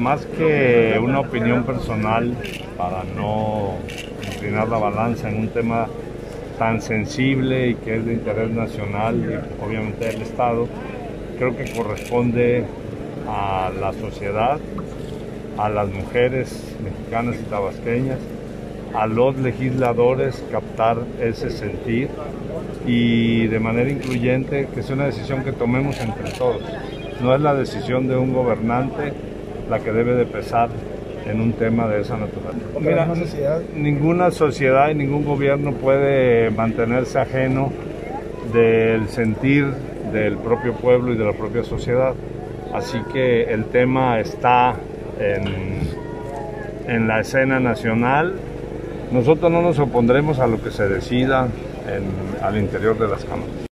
más que una opinión personal para no inclinar la balanza en un tema tan sensible y que es de interés nacional y obviamente del Estado, creo que corresponde a la sociedad, a las mujeres mexicanas y tabasqueñas, a los legisladores captar ese sentir y de manera incluyente que sea una decisión que tomemos entre todos. No es la decisión de un gobernante la que debe de pesar en un tema de esa naturaleza. Mira, ninguna sociedad y ningún gobierno puede mantenerse ajeno del sentir del propio pueblo y de la propia sociedad. Así que el tema está en, en la escena nacional. Nosotros no nos opondremos a lo que se decida en, al interior de las cámaras.